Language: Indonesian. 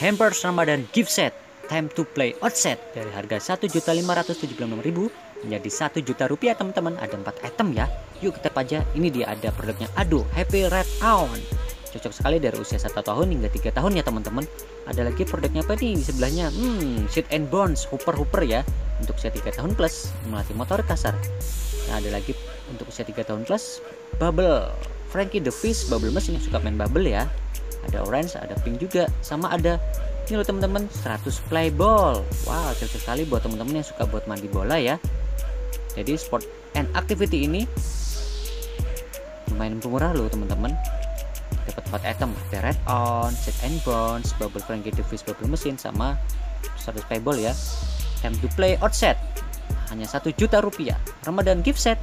Hampers Ramadan gift set. Time to play outset dari harga 1.576.000 menjadi 1 juta rupiah teman-teman. Ada 4 item ya. Yuk kita aja ini dia ada produknya. Aduh happy red on cocok sekali dari usia 1 tahun hingga 3 tahun ya teman-teman. Ada lagi produknya apa nih di sebelahnya? Hmm sit and bones. Hooper hooper ya. Untuk usia 3 tahun plus melatih motor kasar. Nah ada lagi untuk usia 3 tahun plus bubble. Frankie the Fish bubble mesin yang suka main bubble ya ada orange ada pink juga. Sama ada ini loh teman-teman 100 play ball. Wow cocok sekali buat teman-teman yang suka buat mandi bola ya. Jadi sport and activity ini lumayan murah loh teman-teman. Dapat 4 item ada red on set and bounce bubble frankie device bubble mesin sama 100 play ball ya. Time to play outset hanya 1 juta rupiah. Ramadan gift set